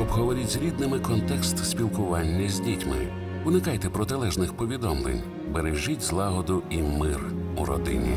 Обговоріть з рідними контекст спілкування з дітьми. Уникайте протилежних повідомлень. Бережіть злагоду і мир у родині.